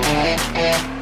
Yeah.